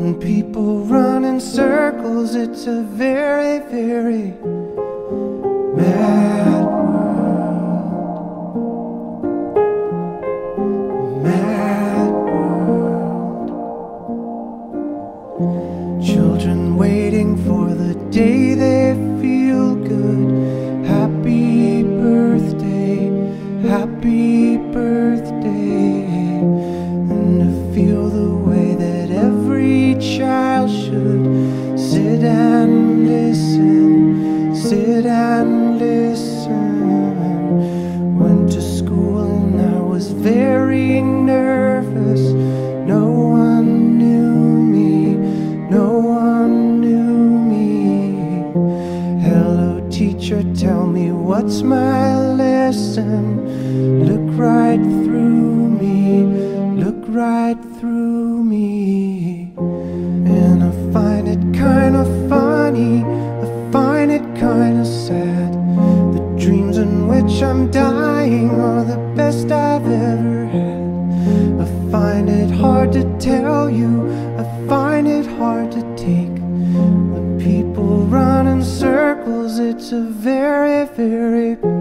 When people run in circles, it's a very, very mad world. Mad world. Children waiting for the day they feel good. Very nervous. No one knew me, no one knew me. Hello, teacher, tell me what's my lesson. Look right through me, look right through which I'm dying are the best I've ever had. I find it hard to tell you, I find it hard to take. When people run in circles, it's a very, very.